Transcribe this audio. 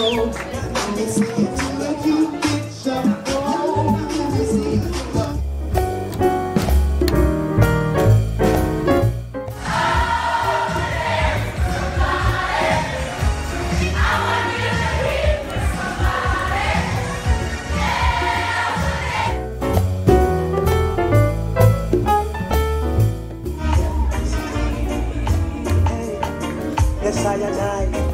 Oh, I die.